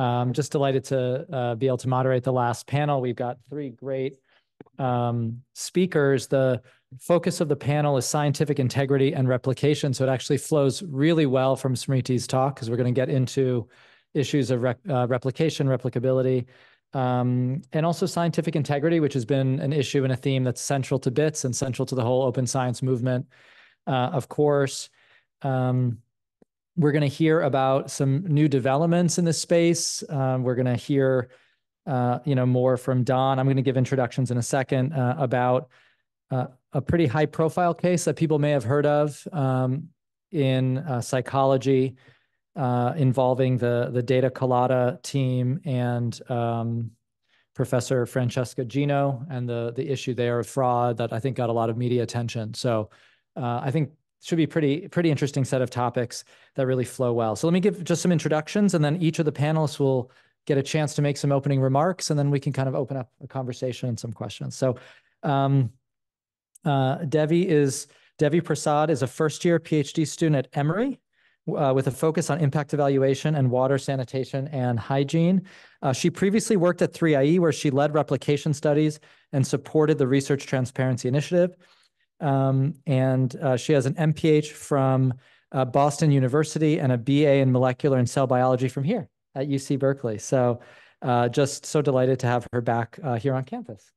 I'm just delighted to uh, be able to moderate the last panel. We've got three great um, speakers. The focus of the panel is scientific integrity and replication, so it actually flows really well from Smriti's talk, 'cause we're gonna get into issues of uh, replication, replicability, um, and also scientific integrity, which has been an issue and a theme that's central to BITSS and central to the whole open science movement. Uh, of course, um, we're gonna hear about some new developments in this space. Um, we're gonna hear, uh, you know, more from Don. I'm gonna give introductions in a second, uh, about uh, a pretty high-profile case that people may have heard of, um, in psychology, involving the the Data Colada team and um, Professor Francesca Gino, and the the issue there of fraud that I think got a lot of media attention. So, I think should be pretty, pretty interesting set of topics that really flow well. So let me give just some introductions, and then each of the panelists will get a chance to make some opening remarks, and then we can kind of open up a conversation and some questions. So, um, uh, Devi is Devi Prasad is a first-year PhD student at Emory, uh, with a focus on impact evaluation and water, sanitation, and hygiene. Uh, she previously worked at 3IE, where she led replication studies and supported the Research Transparency Initiative. Um, and uh, she has an MPH from uh, Boston University and a BA in molecular and cell biology from here at UC Berkeley. So, uh, just so delighted to have her back here on campus.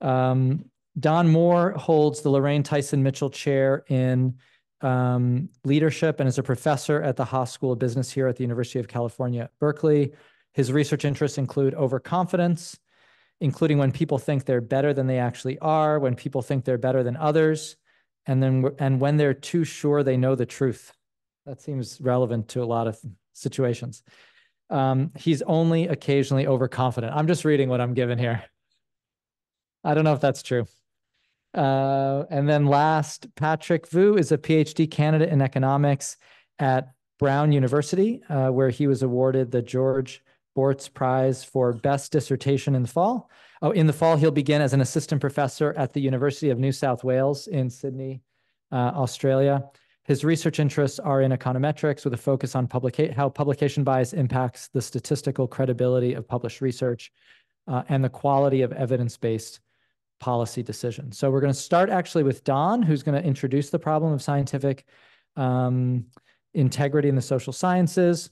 Um, Don Moore holds the Lorraine Tyson Mitchell Chair in um, Leadership and is a professor at the Haas School of Business here at the University of California, Berkeley. His research interests include overconfidence, including when people think they're better than they actually are, when people think they're better than others, and then and when they're too sure they know the truth. That seems relevant to a lot of situations. Um, he's only occasionally overconfident. I'm just reading what I'm given here. I don't know if that's true. Uh, and then last, Patrick Vu is a PhD candidate in economics at Brown University, uh, where he was awarded the George Borts Prize for Best Dissertation in the fall. Oh, in the fall, he'll begin as an assistant professor at the University of New South Wales in Sydney, uh, Australia. His research interests are in econometrics, with a focus on how publication bias impacts the statistical credibility of published research, uh, and the quality of evidence-based policy decisions. So we're gonna start actually with Don, who's gonna introduce the problem of scientific um, integrity in the social sciences,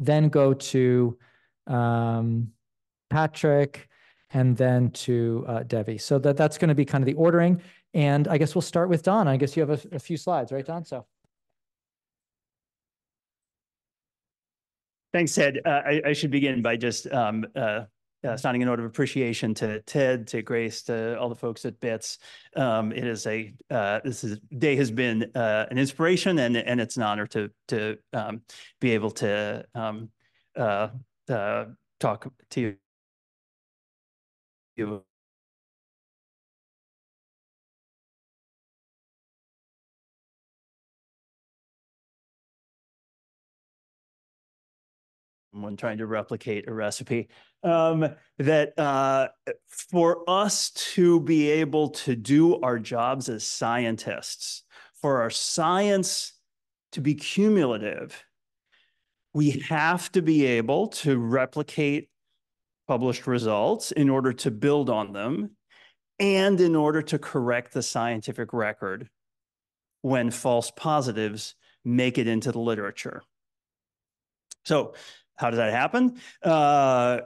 then go to um, Patrick, and then to uh, Devi. So that, that's gonna be kind of the ordering, and I guess we'll start with Don. I guess you have a few slides, right, Don? So... Thanks, Ted. Uh, I should begin by just um, uh, sounding a note of appreciation to Ted, to Grace, to all the folks at BITSS. Um, it is a uh, this is, day has been uh, an inspiration, and it's an honor to to um, be able to um, uh, uh, talk to you when trying to replicate a recipe. Um, that uh, for us to be able to do our jobs as scientists, for our science to be cumulative, we have to be able to replicate published results in order to build on them, and in order to correct the scientific record when false positives make it into the literature. So how does that happen? Uh,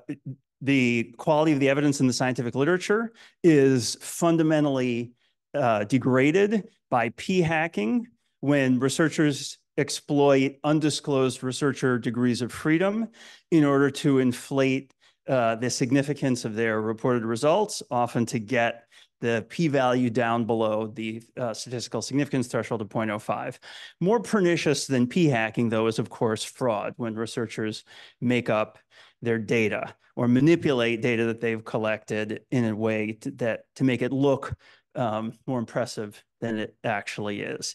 the quality of the evidence in the scientific literature is fundamentally uh, degraded by p-hacking, when researchers exploit undisclosed researcher degrees of freedom in order to inflate uh, the significance of their reported results, often to get the p-value down below the uh, statistical significance threshold of 0.05. More pernicious than p-hacking, though, is, of course, fraud, when researchers make up their data or manipulate data that they've collected in a way that to make it look um, more impressive than it actually is.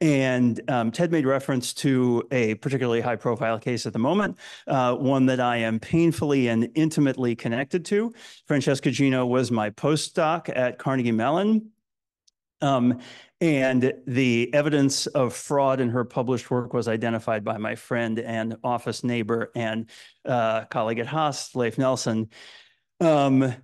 Ted made reference to a particularly high-profile case at the moment, one that I am painfully and intimately connected to. Francesca Gino was my postdoc at Carnegie Mellon. And the evidence of fraud in her published work was identified by my friend and office neighbor and uh, colleague at Haas, Leif Nelson. Um,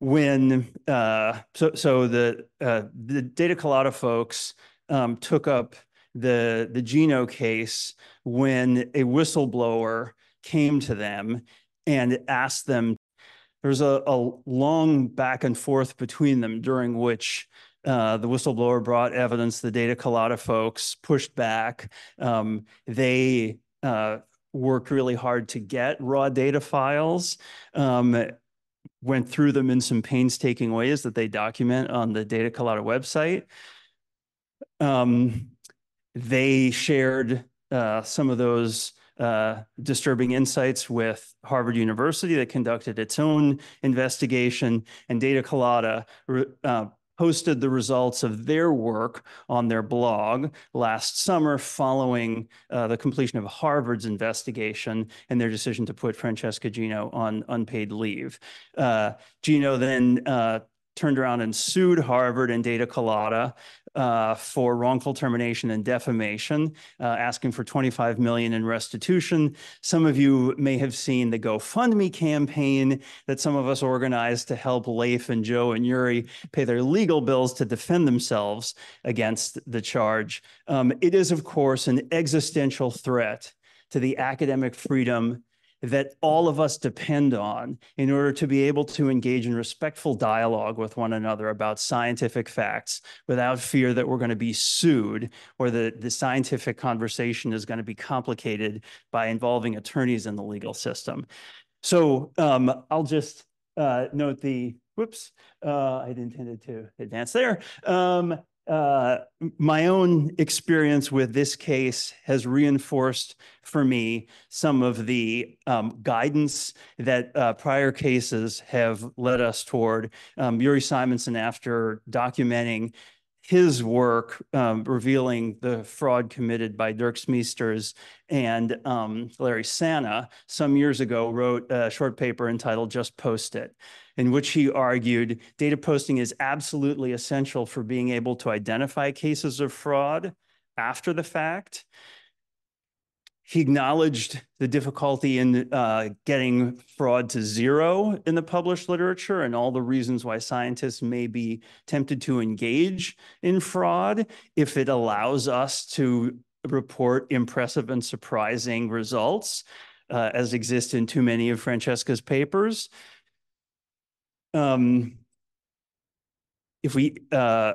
when uh, so so the uh, the Data Colada folks um, took up the the Gino case when a whistleblower came to them and asked them. There's a, a long back and forth between them during which uh, the whistleblower brought evidence. The Data Colada folks pushed back. Um, they uh, worked really hard to get raw data files. Um, went through them in some painstaking ways that they document on the Data Colada website. Um, they shared uh, some of those uh, disturbing insights with Harvard University that conducted its own investigation and Data Colada uh, posted the results of their work on their blog last summer following uh, the completion of Harvard's investigation and their decision to put Francesca Gino on unpaid leave. Uh, Gino then uh, turned around and sued Harvard and Data Colada uh, for wrongful termination and defamation, uh, asking for 25 million in restitution. Some of you may have seen the GoFundMe campaign that some of us organized to help Leif and Joe and Uri pay their legal bills to defend themselves against the charge. Um, it is, of course, an existential threat to the academic freedom that all of us depend on in order to be able to engage in respectful dialogue with one another about scientific facts without fear that we're going to be sued or that the scientific conversation is going to be complicated by involving attorneys in the legal system. So um, I'll just uh, note the, whoops, uh, I intended to advance there. Um, my own experience with this case has reinforced for me some of the um, guidance that uh, prior cases have led us toward. Um, Uri Simonsohn, after documenting his work um, revealing the fraud committed by Dirk Smeesters and um, Larry Sanna some years ago wrote a short paper entitled Just Post It, in which he argued data posting is absolutely essential for being able to identify cases of fraud after the fact he acknowledged the difficulty in uh, getting fraud to zero in the published literature and all the reasons why scientists may be tempted to engage in fraud if it allows us to report impressive and surprising results, uh, as exist in too many of Francesca's papers. Um, if we uh,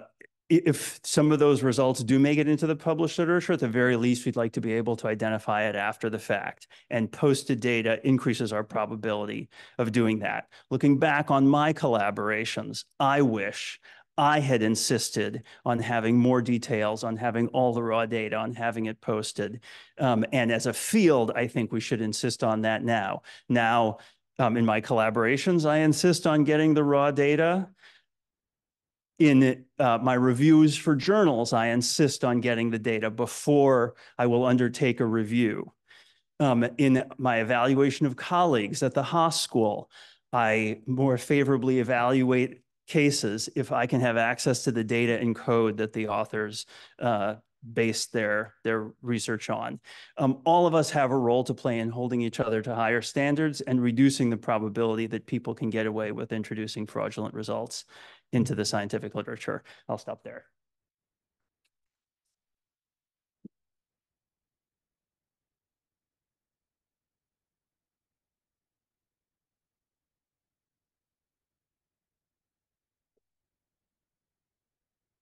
if some of those results do make it into the published literature, at the very least, we'd like to be able to identify it after the fact. And posted data increases our probability of doing that. Looking back on my collaborations, I wish I had insisted on having more details, on having all the raw data, on having it posted. Um, and as a field, I think we should insist on that now. Now, um, in my collaborations, I insist on getting the raw data in uh, my reviews for journals, I insist on getting the data before I will undertake a review. Um, in my evaluation of colleagues at the Haas School, I more favorably evaluate cases if I can have access to the data and code that the authors uh, based their, their research on. Um, all of us have a role to play in holding each other to higher standards and reducing the probability that people can get away with introducing fraudulent results into the scientific literature. I'll stop there.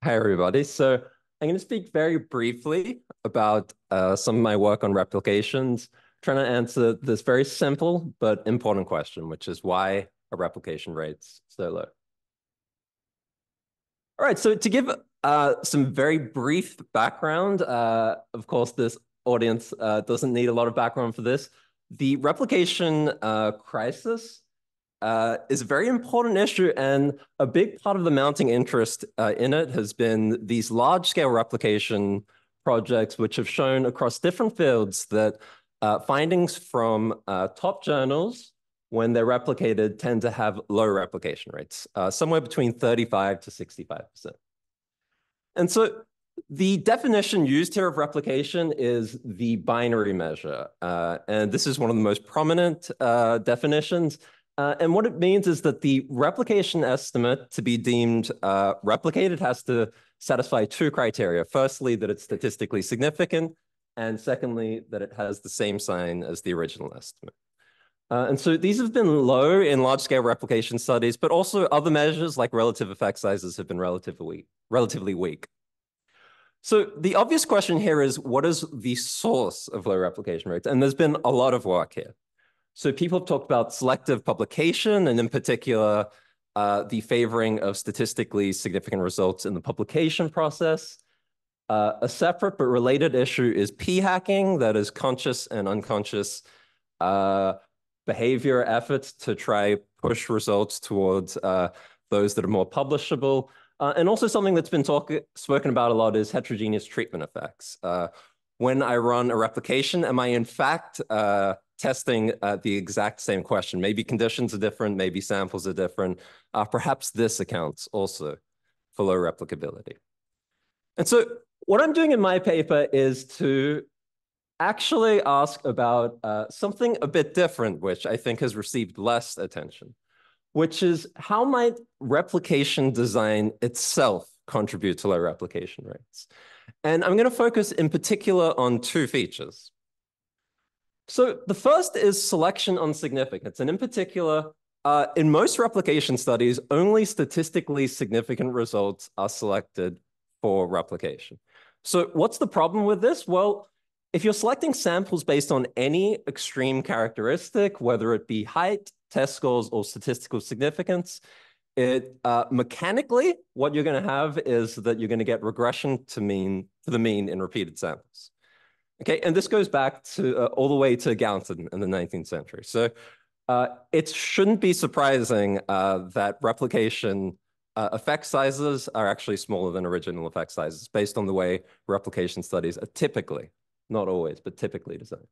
Hi, everybody. So I'm going to speak very briefly about uh, some of my work on replications, trying to answer this very simple but important question, which is why are replication rates so low? All right, so to give uh, some very brief background, uh, of course, this audience uh, doesn't need a lot of background for this. The replication uh, crisis uh, is a very important issue, and a big part of the mounting interest uh, in it has been these large-scale replication projects, which have shown across different fields that findings from top journals when they're replicated, tend to have low replication rates, uh, somewhere between 35 to 65%. And so the definition used here of replication is the binary measure. Uh, and this is one of the most prominent uh, definitions. Uh, and what it means is that the replication estimate to be deemed uh, replicated has to satisfy two criteria. Firstly, that it's statistically significant, and secondly, that it has the same sign as the original estimate. Uh, and so these have been low in large-scale replication studies, but also other measures like relative effect sizes have been relatively, weak, relatively weak. So the obvious question here is, what is the source of low replication rates? And there's been a lot of work here. So people have talked about selective publication, and in particular, uh, the favoring of statistically significant results in the publication process. Uh, a separate but related issue is p-hacking, that is conscious and unconscious uh, behavior efforts to try push results towards uh, those that are more publishable. Uh, and also something that's been talk spoken about a lot is heterogeneous treatment effects. Uh, when I run a replication, am I in fact testing uh, the exact same question? Maybe conditions are different, maybe samples are different. Uh, perhaps this accounts also for low replicability. And so what I'm doing in my paper is to actually ask about uh, something a bit different, which I think has received less attention which is how might replication design itself contribute to low replication rates? And I'm going to focus in particular on two features. So the first is selection on significance. And in particular, uh, in most replication studies, only statistically significant results are selected for replication. So what's the problem with this? Well, if you're selecting samples based on any extreme characteristic, whether it be height, test scores, or statistical significance, it uh, mechanically, what you're going to have is that you're going to get regression to mean to the mean in repeated samples. Okay, and this goes back to uh, all the way to Galton in the 19th century. So uh, it shouldn't be surprising uh, that replication uh, effect sizes are actually smaller than original effect sizes based on the way replication studies are typically not always, but typically designed.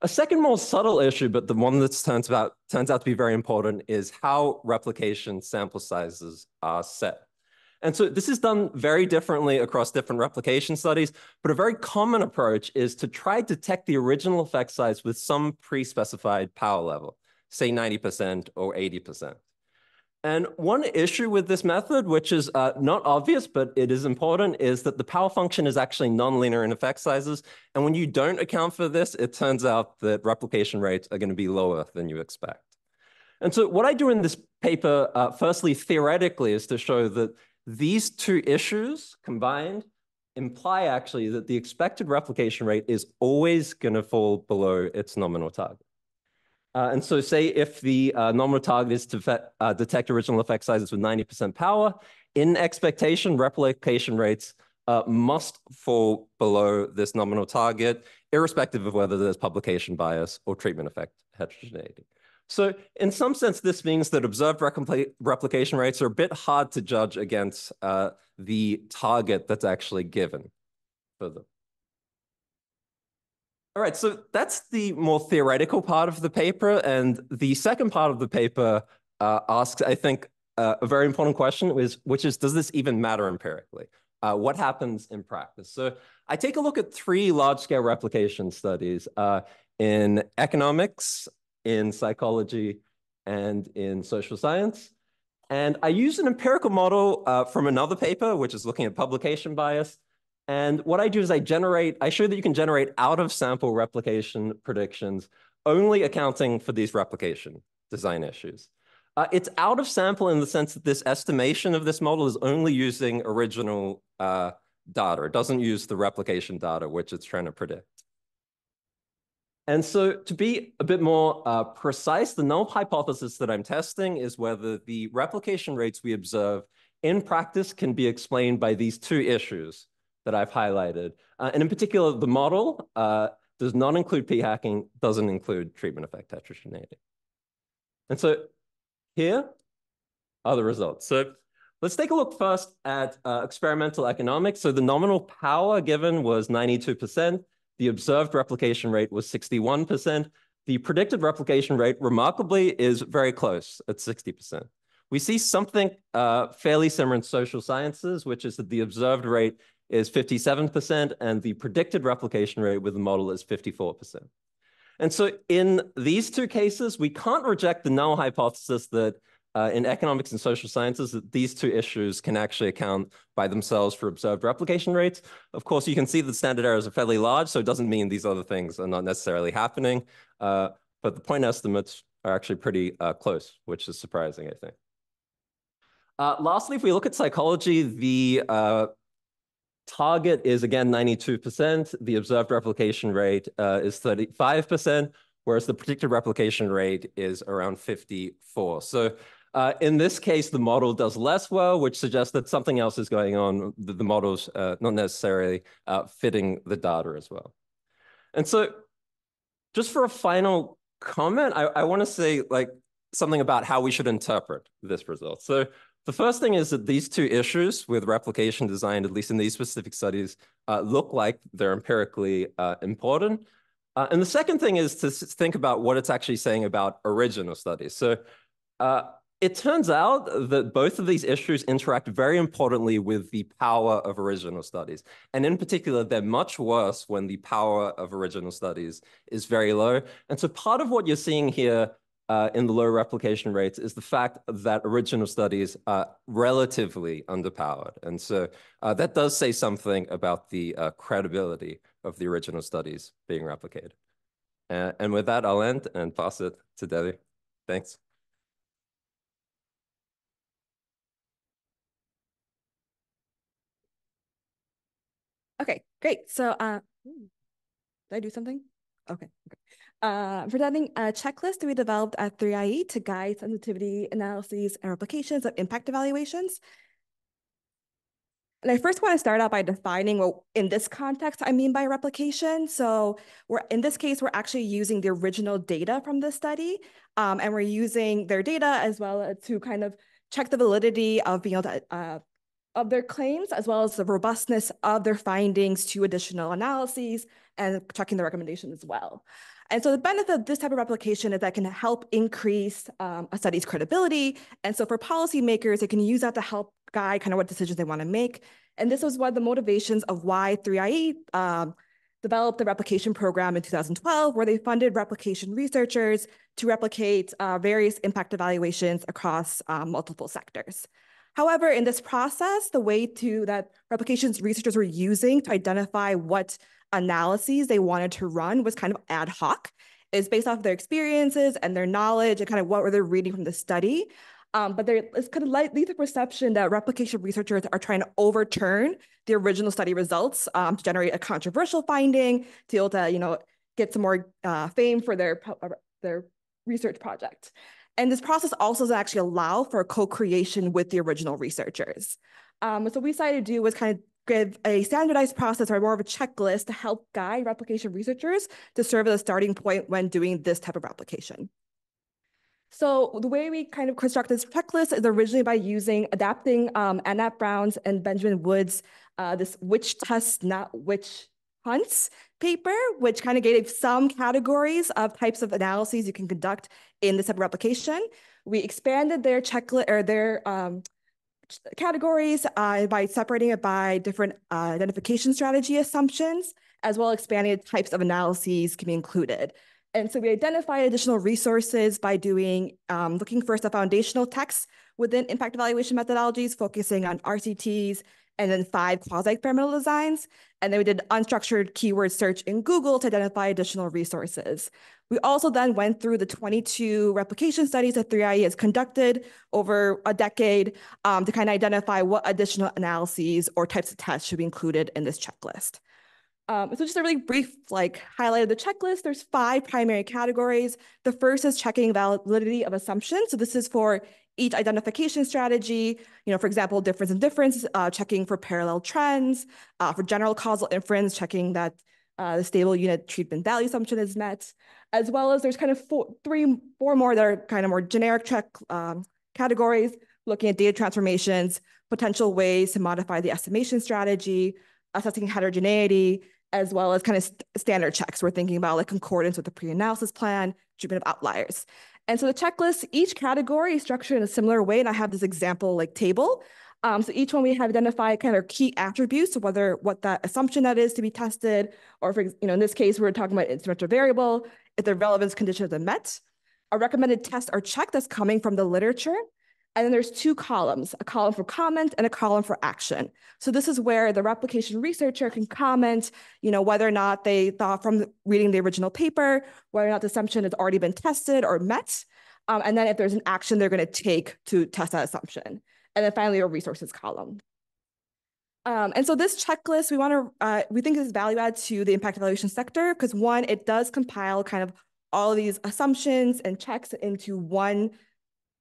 A second more subtle issue, but the one that turns out, turns out to be very important is how replication sample sizes are set. And so this is done very differently across different replication studies, but a very common approach is to try to detect the original effect size with some pre-specified power level, say 90% or 80%. And one issue with this method, which is uh, not obvious, but it is important, is that the power function is actually nonlinear in effect sizes. And when you don't account for this, it turns out that replication rates are going to be lower than you expect. And so what I do in this paper, uh, firstly, theoretically, is to show that these two issues combined imply actually that the expected replication rate is always going to fall below its nominal target. Uh, and so say if the uh, nominal target is to uh, detect original effect sizes with 90% power, in expectation, replication rates uh, must fall below this nominal target, irrespective of whether there's publication bias or treatment effect heterogeneity. So in some sense, this means that observed replication rates are a bit hard to judge against uh, the target that's actually given for them. All right, so that's the more theoretical part of the paper. And the second part of the paper uh, asks, I think, uh, a very important question, which, which is, does this even matter empirically? Uh, what happens in practice? So I take a look at three large-scale replication studies uh, in economics, in psychology, and in social science. And I use an empirical model uh, from another paper, which is looking at publication bias, and what I do is I generate, I show that you can generate out of sample replication predictions, only accounting for these replication design issues. Uh, it's out of sample in the sense that this estimation of this model is only using original uh, data. It doesn't use the replication data, which it's trying to predict. And so to be a bit more uh, precise, the null hypothesis that I'm testing is whether the replication rates we observe in practice can be explained by these two issues that I've highlighted. Uh, and in particular, the model uh, does not include p-hacking, doesn't include treatment effect heterogeneity. And so here are the results. So let's take a look first at uh, experimental economics. So the nominal power given was 92%. The observed replication rate was 61%. The predicted replication rate, remarkably, is very close at 60%. we see something uh, fairly similar in social sciences, which is that the observed rate is 57% and the predicted replication rate with the model is 54%. And so in these two cases, we can't reject the null hypothesis that uh, in economics and social sciences that these two issues can actually account by themselves for observed replication rates. Of course, you can see that standard errors are fairly large, so it doesn't mean these other things are not necessarily happening. Uh, but the point estimates are actually pretty uh, close, which is surprising, I think. Uh, lastly, if we look at psychology, the uh, target is again 92%. The observed replication rate uh, is 35%, whereas the predicted replication rate is around 54. So uh, in this case, the model does less well, which suggests that something else is going on. The, the model's uh, not necessarily uh, fitting the data as well. And so just for a final comment, I, I want to say like something about how we should interpret this result. So the first thing is that these two issues with replication design, at least in these specific studies, uh, look like they're empirically uh, important. Uh, and the second thing is to think about what it's actually saying about original studies. So uh, it turns out that both of these issues interact very importantly with the power of original studies. And in particular, they're much worse when the power of original studies is very low. And so part of what you're seeing here uh, in the low replication rates is the fact that original studies are relatively underpowered. And so uh, that does say something about the uh, credibility of the original studies being replicated. and with that, I'll end and pass it to Devi. Thanks. Okay, great. So, uh, did I do something? Okay. okay. Uh, presenting a checklist we developed at 3IE to guide sensitivity analyses and replications of impact evaluations. And I first want to start out by defining what, in this context, I mean by replication. So we're in this case, we're actually using the original data from the study, um, and we're using their data as well to kind of check the validity of being able to uh, of their claims, as well as the robustness of their findings to additional analyses and checking the recommendations as well. And so the benefit of this type of replication is that it can help increase um, a study's credibility. And so for policymakers, they can use that to help guide kind of what decisions they want to make. And this was one of the motivations of why 3IE um, developed the replication program in 2012, where they funded replication researchers to replicate uh, various impact evaluations across uh, multiple sectors. However, in this process, the way to that replications researchers were using to identify what analyses they wanted to run was kind of ad hoc. Is based off of their experiences and their knowledge and kind of what were they reading from the study. Um, but there is kind of lead the perception that replication researchers are trying to overturn the original study results um, to generate a controversial finding, to be able to, you know, get some more uh, fame for their, uh, their research project. And this process also does actually allow for co-creation with the original researchers. Um, so what we decided to do was kind of give a standardized process or more of a checklist to help guide replication researchers to serve as a starting point when doing this type of replication. So the way we kind of construct this checklist is originally by using adapting um, Annette Brown's and Benjamin Wood's uh, this which tests, not witch hunts paper, which kind of gave some categories of types of analyses you can conduct in type of replication. We expanded their checklist or their um, categories uh, by separating it by different uh, identification strategy assumptions, as well as expanding types of analyses can be included. And so we identified additional resources by doing, um, looking first at foundational texts within impact evaluation methodologies, focusing on RCTs and then five quasi-experimental designs. And then we did unstructured keyword search in Google to identify additional resources. We also then went through the 22 replication studies that 3IE has conducted over a decade um, to kind of identify what additional analyses or types of tests should be included in this checklist. Um, so just a really brief like highlight of the checklist, there's five primary categories. The first is checking validity of assumptions. So this is for each identification strategy, you know, for example, difference in difference, uh, checking for parallel trends, uh, for general causal inference, checking that uh, the stable unit treatment value assumption is met, as well as there's kind of four, three, four more that are kind of more generic check um, categories, looking at data transformations, potential ways to modify the estimation strategy, assessing heterogeneity, as well as kind of st standard checks. We're thinking about like concordance with the pre-analysis plan, treatment of outliers. And so the checklist, each category is structured in a similar way. And I have this example like table. Um, so each one we have identified kind of key attributes of whether what that assumption that is to be tested, or for, you know, in this case, we're talking about instrumental variable, if the relevance conditions are met. A recommended test or check that's coming from the literature. And then there's two columns, a column for comment and a column for action. So this is where the replication researcher can comment, you know, whether or not they thought from reading the original paper, whether or not the assumption has already been tested or met. Um, and then if there's an action they're going to take to test that assumption. And then finally, a resources column. Um, and so this checklist, we want to, uh, we think is value add to the impact evaluation sector because one, it does compile kind of all of these assumptions and checks into one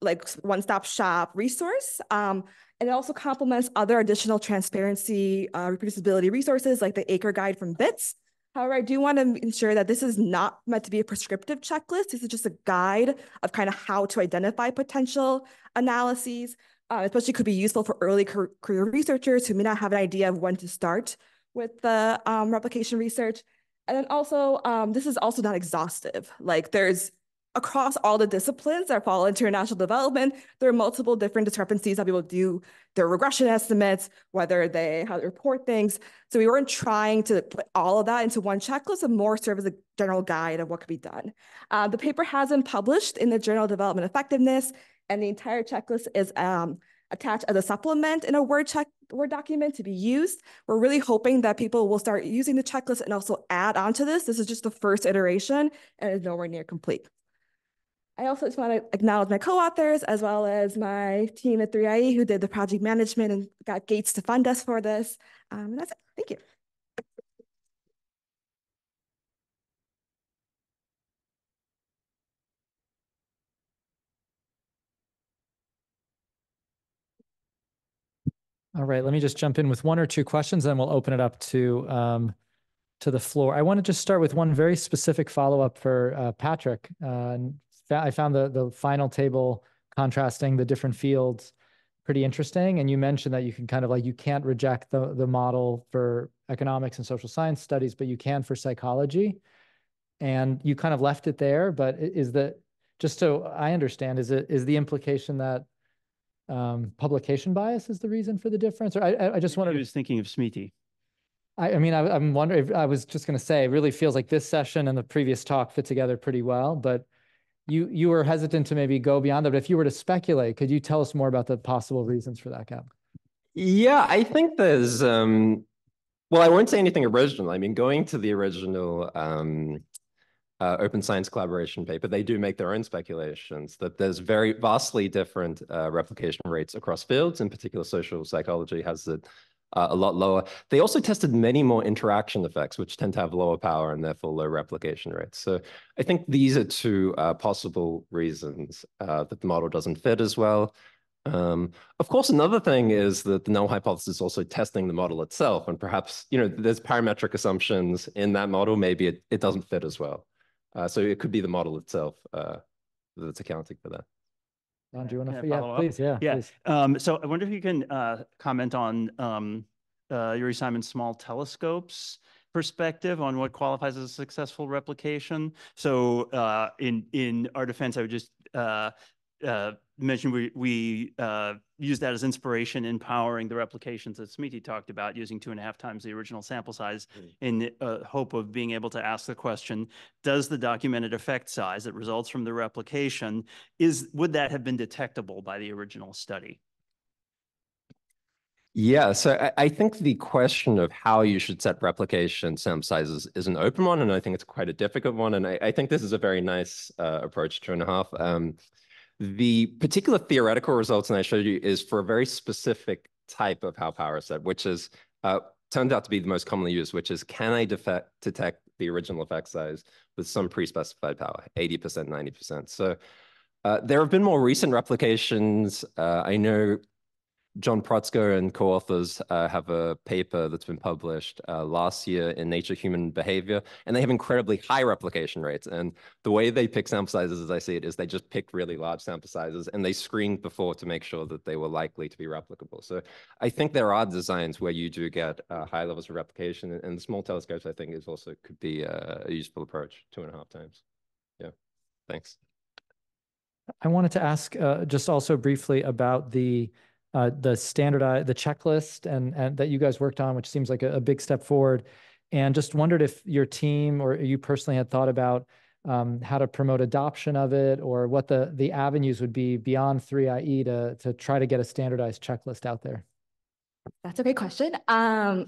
like one-stop shop resource. Um, and it also complements other additional transparency, uh, reproducibility resources like the ACRE guide from BITSS. However, I do want to ensure that this is not meant to be a prescriptive checklist. This is just a guide of kind of how to identify potential analyses, uh, especially could be useful for early career researchers who may not have an idea of when to start with the um, replication research. And then also, um, this is also not exhaustive. Like there's across all the disciplines that fall into international development, there are multiple different discrepancies how people do their regression estimates, whether they how they report things. So we weren't trying to put all of that into one checklist and more serve as a general guide of what could be done. Uh, the paper has been published in the Journal Development Effectiveness, and the entire checklist is um, attached as a supplement in a Word check Word document to be used. We're really hoping that people will start using the checklist and also add on to this. This is just the first iteration and is nowhere near complete. I also just want to acknowledge my co-authors as well as my team at 3IE who did the project management and got Gates to fund us for this. Um, and that's it. Thank you. All right, let me just jump in with one or two questions, then we'll open it up to um, to the floor. I want to just start with one very specific follow-up for uh, Patrick. Uh, I found the the final table contrasting the different fields pretty interesting. And you mentioned that you can kind of like you can't reject the the model for economics and social science studies, but you can for psychology. And you kind of left it there, but is that just so I understand, is it is the implication that um, publication bias is the reason for the difference? Or I, I just wanted. I was thinking of Smiti. I, I mean, I, I'm wondering. If I was just going to say, it really feels like this session and the previous talk fit together pretty well. But you you were hesitant to maybe go beyond that. But if you were to speculate, could you tell us more about the possible reasons for that gap? Yeah, I think there's. Um, well, I won't say anything original. I mean, going to the original um, uh, open science collaboration paper, they do make their own speculations that there's very vastly different uh, replication rates across fields. In particular, social psychology has it uh, a lot lower. They also tested many more interaction effects, which tend to have lower power and therefore low replication rates. So I think these are two uh, possible reasons uh, that the model doesn't fit as well. Um, of course, another thing is that the null hypothesis is also testing the model itself, and perhaps you know there's parametric assumptions in that model. Maybe it, it doesn't fit as well. Uh, so it could be the model itself uh, that's accounting for that. Don, do you want to? Yeah, please. Yeah. Yeah. Please. Um, so I wonder if you can uh, comment on um, uh, Uri Simonsohn's small telescopes perspective on what qualifies as a successful replication. So uh, in in our defense, I would just uh, uh, mentioned we, we uh, use that as inspiration in powering the replications that Smiti talked about using two and a half times the original sample size mm. in the uh, hope of being able to ask the question, does the documented effect size that results from the replication, is would that have been detectable by the original study? Yeah, so I, I think the question of how you should set replication sample sizes is an open one, and I think it's quite a difficult one. And I, I think this is a very nice uh, approach, two and a half. Um, the particular theoretical results that I showed you is for a very specific type of how power is set, which is uh, turned out to be the most commonly used, which is can I detect the original effect size with some pre-specified power, 80%, 90%. So uh, there have been more recent replications. Uh, I know John Protzko and co-authors uh, have a paper that's been published uh, last year in Nature Human Behavior, and they have incredibly high replication rates. And the way they pick sample sizes, as I see it, is they just pick really large sample sizes, and they screened before to make sure that they were likely to be replicable. So I think there are designs where you do get uh, high levels of replication, and the small telescopes, I think, is also could be a useful approach two and a half times. Yeah. Thanks. I wanted to ask uh, just also briefly about the uh, the standardized the checklist and, and that you guys worked on, which seems like a, a, big step forward. And just wondered if your team or you personally had thought about um, how to promote adoption of it or what the the avenues would be beyond 3IE to to try to get a standardized checklist out there. That's a great question. Um,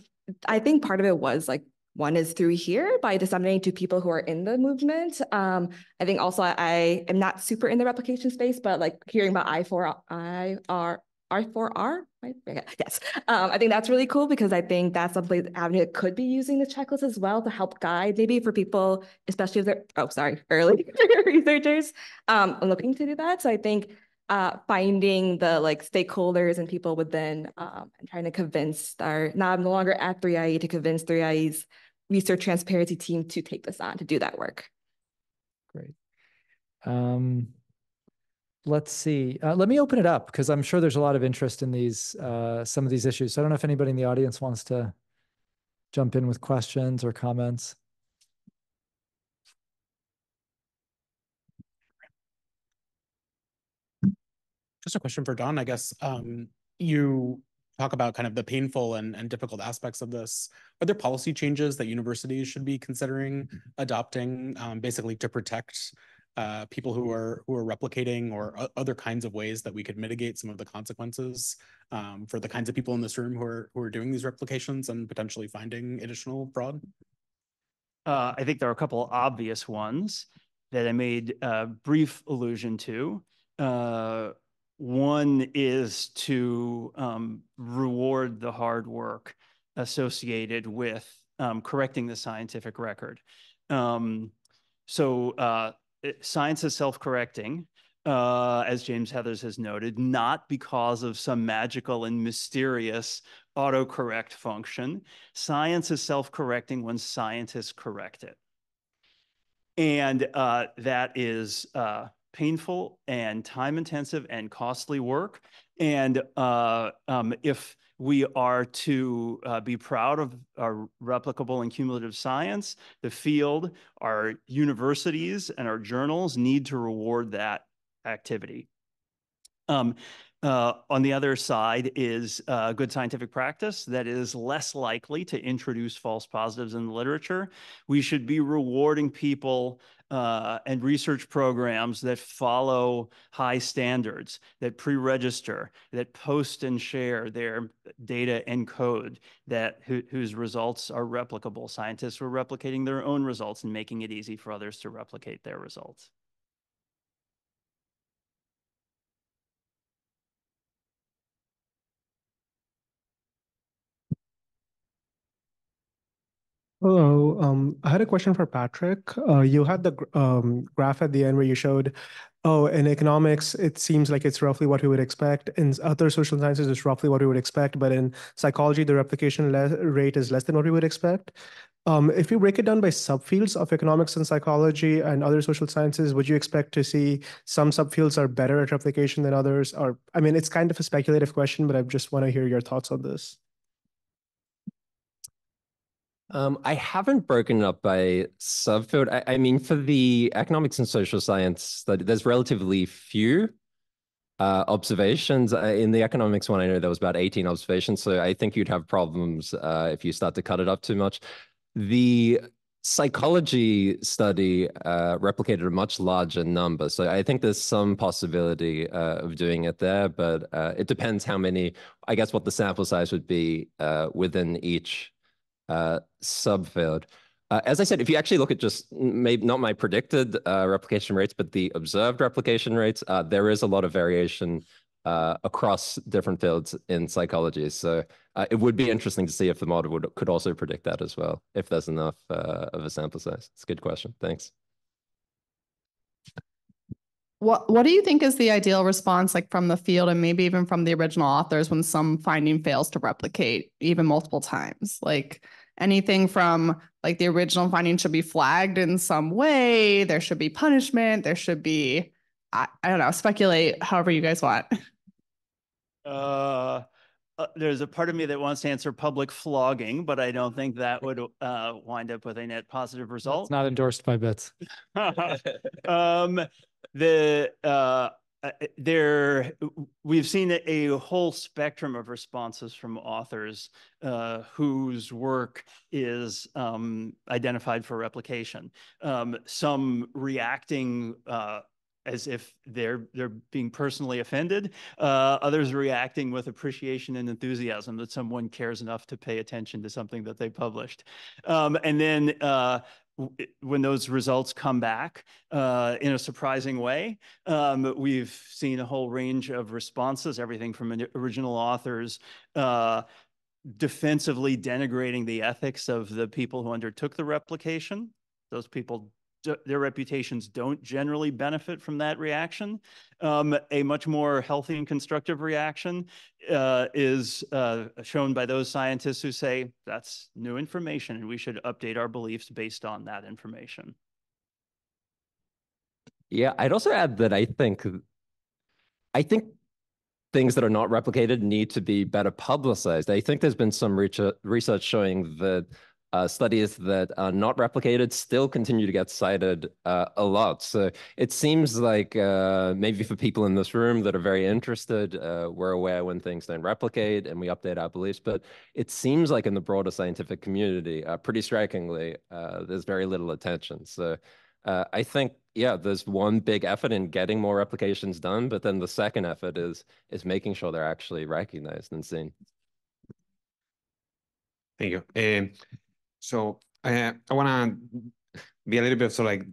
I think part of it was like one is through here by disseminating to people who are in the movement. Um, I think also I, I, am not super in the replication space, but like hearing about I4I, R4R. Yes. Um, I think that's really cool because I think that's someplace Avenue could be using the checklist as well to help guide maybe for people, especially if they're, oh, sorry, early researchers um, looking to do that. So I think uh, finding the like stakeholders and people within um, and trying to convince our, now I'm no longer at 3IE to convince 3IE's research transparency team to take this on, to do that work. Great. Um, let's see. Uh, let me open it up because I'm sure there's a lot of interest in these uh, some of these issues. So I don't know if anybody in the audience wants to jump in with questions or comments. Just a question for Don, I guess. Um, you talk about kind of the painful and, and difficult aspects of this. Are there policy changes that universities should be considering mm-hmm. adopting, um, basically to protect uh, people who are who are replicating or other kinds of ways that we could mitigate some of the consequences um, for the kinds of people in this room who are who are doing these replications and potentially finding additional fraud? Uh, I think there are a couple obvious ones that I made a brief allusion to. Uh, one is to um, reward the hard work associated with um, correcting the scientific record. Um, so uh, science is self-correcting, uh, as James Heathers has noted, not because of some magical and mysterious autocorrect function. Science is self-correcting when scientists correct it. And uh, that is uh, painful and time intensive and costly work. And uh, um, if we are to uh, be proud of our replicable and cumulative science, the field, our universities, and our journals need to reward that activity. Um, uh, on the other side is uh, good scientific practice that is less likely to introduce false positives in the literature. We should be rewarding people uh, and research programs that follow high standards, that pre-register, that post and share their data and code, that whose results are replicable. Scientists were replicating their own results and making it easy for others to replicate their results. Hello. Um, I had a question for Patrick. Uh, you had the um, graph at the end where you showed, oh, in economics, it seems like it's roughly what we would expect. In other social sciences, it's roughly what we would expect. But in psychology, the replication rate is less than what we would expect. Um, if you break it down by subfields of economics and psychology and other social sciences, would you expect to see some subfields are better at replication than others? Or, I mean, it's kind of a speculative question, but I just want to hear your thoughts on this. Um, I haven't broken it up by subfield. I, I, mean, for the economics and social science study, there's relatively few uh, observations. Uh, in the economics one, I know there was about 18 observations. So I think you'd have problems uh, if you start to cut it up too much. The psychology study uh, replicated a much larger number. So I think there's some possibility uh, of doing it there, but uh, it depends how many, I guess what the sample size would be within each uh, subfield. Uh, as I said, if you actually look at just maybe not my predicted uh, replication rates, but the observed replication rates, uh, there is a lot of variation uh, across different fields in psychology. So uh, it would be interesting to see if the model would, could also predict that as well, if there's enough of a sample size. It's a good question. Thanks. What What do you think is the ideal response, like from the field and maybe even from the original authors, when some finding fails to replicate even multiple times? Like anything from like the original finding should be flagged in some way. There should be punishment. There should be, I, I don't know, speculate however you guys want. Uh, uh, there's a part of me that wants to answer public flogging, but I don't think that would uh, wind up with a net positive result. It's not endorsed by BITSS. um, the uh, uh, there we've seen a, a whole spectrum of responses from authors uh, whose work is um, identified for replication. Um, some reacting uh, as if they're they're being personally offended. Uh, others reacting with appreciation and enthusiasm that someone cares enough to pay attention to something that they published. Um, and then uh, when those results come back uh, in a surprising way, um, we've seen a whole range of responses, everything from original authors uh, defensively denigrating the ethics of the people who undertook the replication. Those people their reputations don't generally benefit from that reaction. Um, a much more healthy and constructive reaction uh, is uh, shown by those scientists who say that's new information and we should update our beliefs based on that information. Yeah, I'd also add that I think, I think things that are not replicated need to be better publicized. I think there's been some research showing that uh, studies that are not replicated still continue to get cited uh, a lot. So it seems like uh, maybe for people in this room that are very interested, uh, we're aware when things don't replicate and we update our beliefs. But it seems like in the broader scientific community, uh, pretty strikingly, uh, there's very little attention. So I think, yeah, there's one big effort in getting more replications done, but then the second effort is is making sure they're actually recognized and seen. Thank you. So uh, I want to be a little bit sort of like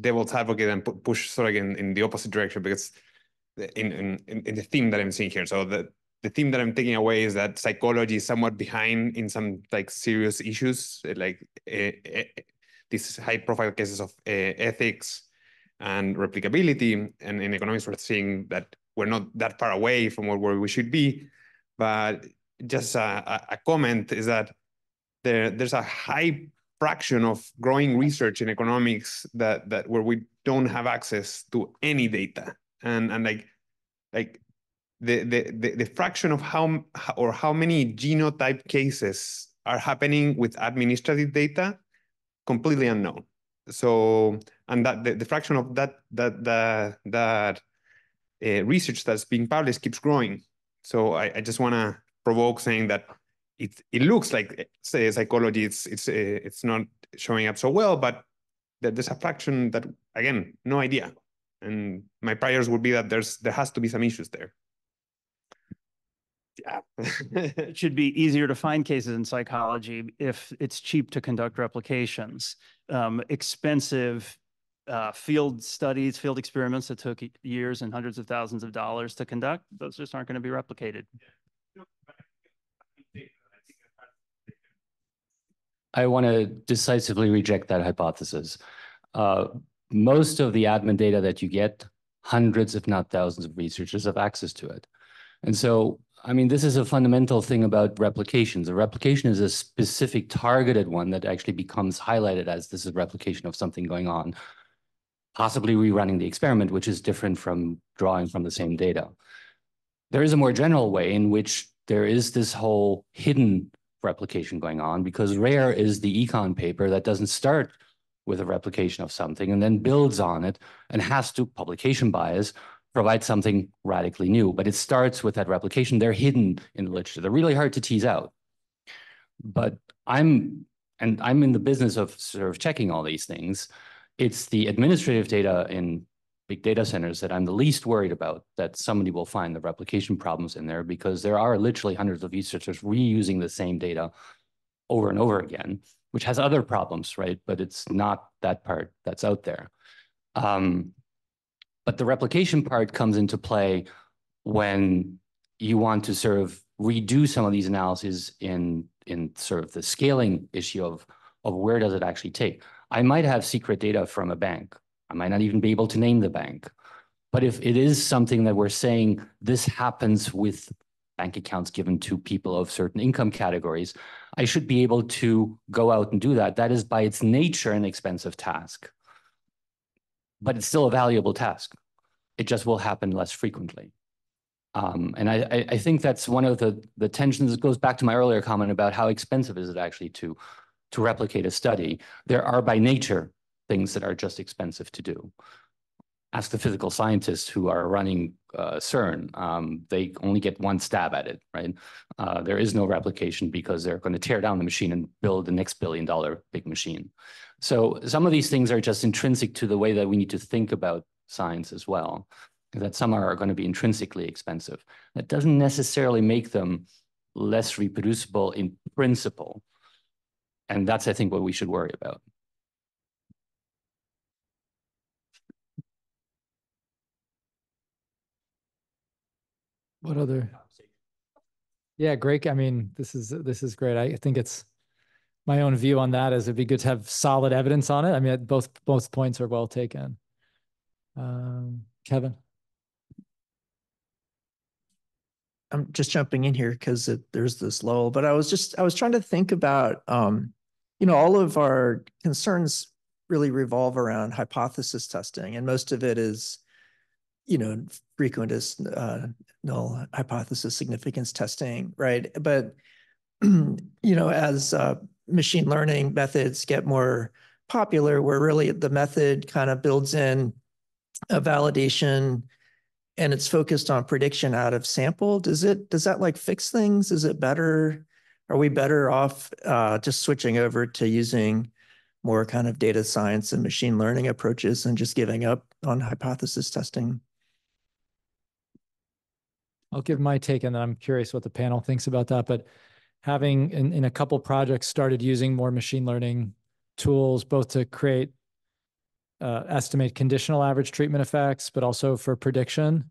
devil's advocate and push sort of in, in the opposite direction because in, in, in the theme that I'm seeing here. So the, the theme that I'm taking away is that psychology is somewhat behind in some like serious issues, like uh, uh, these high profile cases of uh, ethics and replicability. And in economics, we're seeing that we're not that far away from where we should be. But just a, a comment is that there, there's a high fraction of growing research in economics that that where we don't have access to any data. And and like like the the the, the fraction of how or how many Gino-type cases are happening with administrative data completely unknown. So and that the, the fraction of that that that that uh, research that's being published keeps growing. So i, I just want to provoke saying that it it looks like say psychology it's it's uh, it's not showing up so well but that there's a fraction that again no idea. And my priors would be that there's there has to be some issues there. Yeah. It should be easier to find cases in psychology if it's cheap to conduct replications. Um, expensive uh, field studies field experiments that took years and hundreds of thousands of dollars to conduct those just aren't going to be replicated I want to decisively reject that hypothesis. Uh, most of the admin data that you get, hundreds, if not thousands of researchers have access to it. And so, I mean, this is a fundamental thing about replications. A replication is a specific targeted one that actually becomes highlighted as this is a replication of something going on, possibly rerunning the experiment, which is different from drawing from the same data. There is a more general way in which there is this whole hidden replication going on because rare is the econ paper that doesn't start with a replication of something and then mm-hmm. builds on it and has to publication bias provide something radically new. But it starts with that replication. They're hidden in the literature. They're really hard to tease out. But i'm and i'm in the business of sort of checking all these things. It's the administrative data in big data centers that I'm the least worried about that somebody will find the replication problems in there because there are literally hundreds of researchers reusing the same data over and over again, which has other problems, right? But it's not that part that's out there. Um, but the replication part comes into play when you want to sort of redo some of these analyses in, in sort of the scaling issue of, of where does it actually take. I might have secret data from a bank I might not even be able to name the bank. But if it is something that we're saying this happens with bank accounts given to people of certain income categories, I should be able to go out and do that. That is by its nature an expensive task. But it's still a valuable task. It just will happen less frequently. Um, and I, I, think that's one of the, the tensions that goes back to my earlier comment about how expensive is it actually to, to replicate a study. There are by nature things that are just expensive to do. Ask the physical scientists who are running uh, CERN. Um, they only get one stab at it, right? Uh, there is no replication because they're going to tear down the machine and build the next billion dollar big machine. So some of these things are just intrinsic to the way that we need to think about science as well that some are going to be intrinsically expensive. That doesn't necessarily make them less reproducible in principle. And that's, I think, what we should worry about. What other? Yeah, great. I mean, this is this is great. I think it's my own view on that is it'd be good to have solid evidence on it. I mean, both both points are well taken. Um, Kevin. I'm just jumping in here because there's this lull, but I was just I was trying to think about um, you know, all of our concerns really revolve around hypothesis testing, and most of it is, you know, frequentist uh, null hypothesis significance testing, right? But you know, as uh, machine learning methods get more popular, where really the method kind of builds in a validation and it's focused on prediction out of sample, does it does that like fix things? Is it better? Are we better off uh, just switching over to using more kind of data science and machine learning approaches and just giving up on hypothesis testing? I'll give my take and then I'm curious what the panel thinks about that. But having in, in a couple projects started using more machine learning tools, both to create uh, estimate conditional average treatment effects, but also for prediction.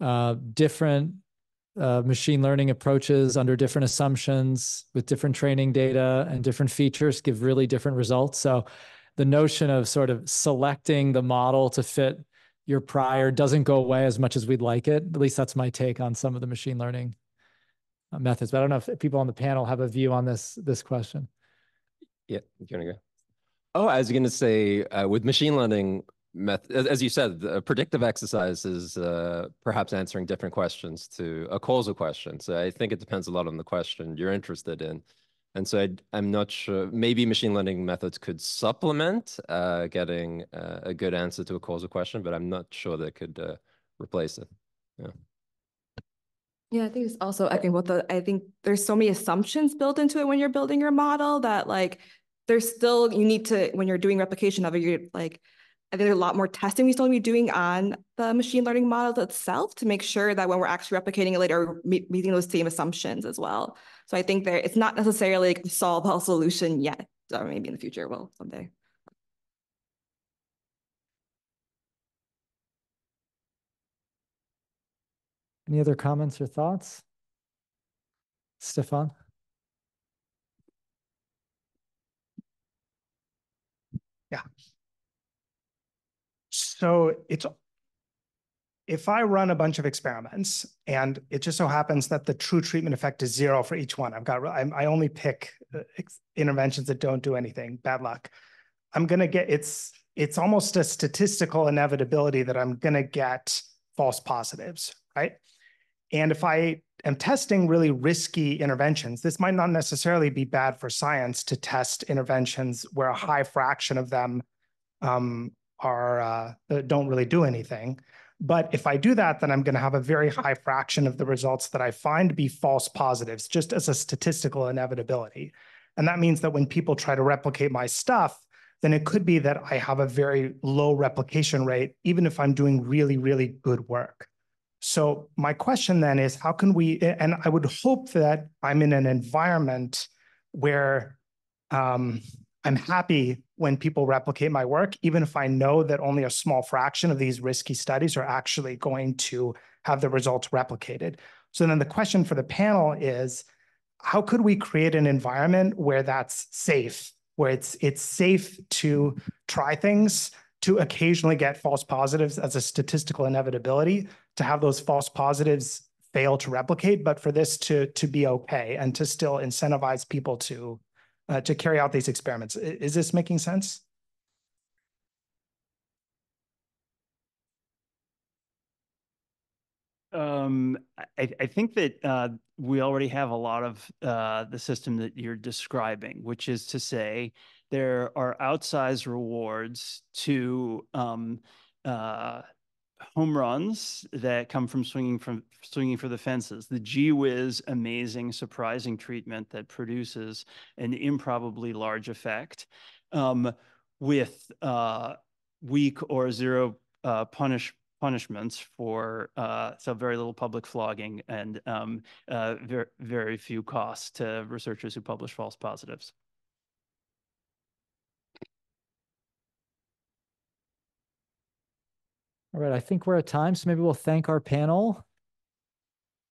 Uh, different uh, machine learning approaches under different assumptions with different training data and different features give really different results. So the notion of sort of selecting the model to fit your prior doesn't go away as much as we'd like it. At least that's my take on some of the machine learning uh, methods. But I don't know if people on the panel have a view on this this question. Yeah, you want to go? Oh, I was going to say uh, with machine learning, method, as you said, the predictive exercise is uh, perhaps answering different questions to a causal question. So I think it depends a lot on the question you're interested in. And so I, am not sure, maybe machine learning methods could supplement uh, getting uh, a good answer to a causal question, but I'm not sure they could uh, replace it. Yeah. Yeah, I think it's also echoing what the, I think there's so many assumptions built into it when you're building your model that like there's still you need to when you're doing replication of it, you're like I think there's a lot more testing we still need to be doing on the machine learning model itself to make sure that when we're actually replicating it later, we're meeting those same assumptions as well. So I think there it's not necessarily like a solve all solution yet, or maybe in the future will someday. Any other comments or thoughts? Stefan? Yeah. So it's if I run a bunch of experiments and it just so happens that the true treatment effect is zero for each one, I've got I, I only pick uh, interventions that don't do anything. Bad luck. I'm gonna get it's it's almost a statistical inevitability that I'm gonna get false positives, right? And if I am testing really risky interventions, this might not necessarily be bad for science to test interventions where a high fraction of them um, are uh, don't really do anything. But if I do that, then I'm going to have a very high fraction of the results that I find be false positives, just as a statistical inevitability. And that means that when people try to replicate my stuff, then it could be that I have a very low replication rate, even if I'm doing really, really good work. So my question then is how can we, and I would hope that I'm in an environment where um, I'm happy when people replicate my work, even if I know that only a small fraction of these risky studies are actually going to have the results replicated. So then the question for the panel is, how could we create an environment where that's safe, where it's it's safe to try things, to occasionally get false positives as a statistical inevitability, to have those false positives fail to replicate, but for this to to be okay and to still incentivize people to uh, to carry out these experiments. Is this making sense? Um, I, I think that uh, we already have a lot of uh, the system that you're describing, which is to say there are outsized rewards to um, uh, home runs that come from swinging from swinging for the fences. The gee whiz, amazing, surprising treatment that produces an improbably large effect, um, with uh, weak or zero uh, punish punishments for uh, so very little public flogging and um, uh, very very few costs to researchers who publish false positives. All right, I think we're at time, so maybe we'll thank our panel.